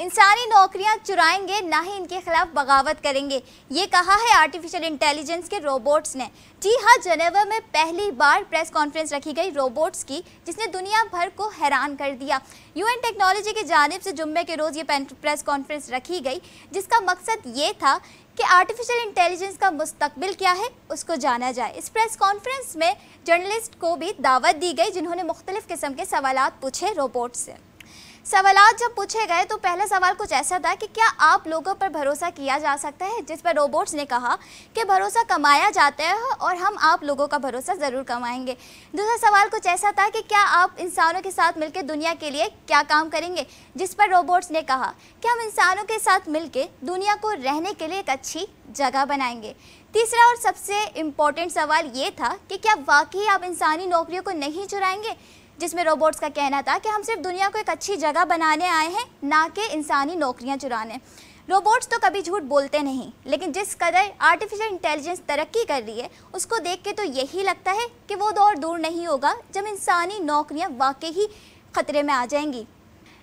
इंसानी नौकरियाँ चुराएँगे, ना ही इनके खिलाफ बगावत करेंगे। ये कहा है आर्टिफिशियल इंटेलिजेंस के रोबोट्स ने। जी हाँ जनेवा में पहली बार प्रेस कॉन्फ्रेंस रखी गई रोबोट्स की, जिसने दुनिया भर को हैरान कर दिया। यूएन टेक्नोलॉजी की जानब से जुम्मे के रोज़ ये प्रेस कॉन्फ्रेंस रखी गई, जिसका मकसद ये था कि आर्टिफिशियल इंटेलिजेंस का मुस्तकबिल क्या है, उसको जाना जाए। इस प्रेस कॉन्फ्रेंस में जर्नलिस्ट को भी दावत दी गई, जिन्होंने मुख्तलिफ़ किस्म के सवाल पूछे रोबोट से। सवाल जब पूछे गए तो पहला सवाल कुछ ऐसा था कि क्या आप लोगों पर भरोसा किया जा सकता है? जिस पर रोबोट्स ने कहा कि भरोसा कमाया जाता है और हम आप लोगों का भरोसा ज़रूर कमाएँगे। दूसरा सवाल कुछ ऐसा था कि क्या आप इंसानों के साथ मिलकर दुनिया के लिए क्या काम करेंगे? जिस पर रोबोट्स ने कहा कि हम इंसानों के साथ मिलकर दुनिया को रहने के लिए एक अच्छी जगह बनाएँगे। तीसरा और सबसे इम्पोर्टेंट सवाल ये था कि क्या वाकई आप इंसानी नौकरियों को नहीं चुराएँगे? जिसमें रोबोट्स का कहना था कि हम सिर्फ़ दुनिया को एक अच्छी जगह बनाने आए हैं, ना कि इंसानी नौकरियाँ चुराने। रोबोट्स तो कभी झूठ बोलते नहीं, लेकिन जिस कदर आर्टिफिशियल इंटेलिजेंस तरक्की कर रही है, उसको देख के तो यही लगता है कि वो दौर दूर नहीं होगा जब इंसानी नौकरियाँ वाकई ही खतरे में आ जाएँगी।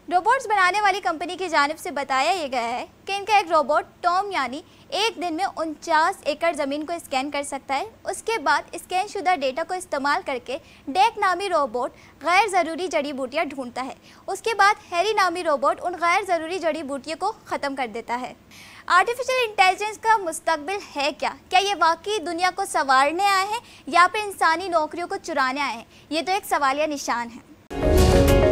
रोबोट्स बनाने वाली कंपनी की जानब से बताया ये गया है कि इनका एक रोबोट, टॉम यानी, एक दिन में उनचास एकड़ ज़मीन को स्कैन कर सकता है। उसके बाद स्कैन शुदा डेटा को इस्तेमाल करके डेक नामी रोबोट गैर ज़रूरी जड़ी बूटियाँ ढूंढता है। उसके बाद हैरी नामी रोबोट उन गैर ज़रूरी जड़ी बूटियों को ख़त्म कर देता है। आर्टिफिशियल इंटेलिजेंस का मुस्तबिल है क्या? क्या ये वाकई दुनिया को संवारने आए हैं या फिर इंसानी नौकरियों को चुराने आए हैं? ये तो एक सवालिया निशान है।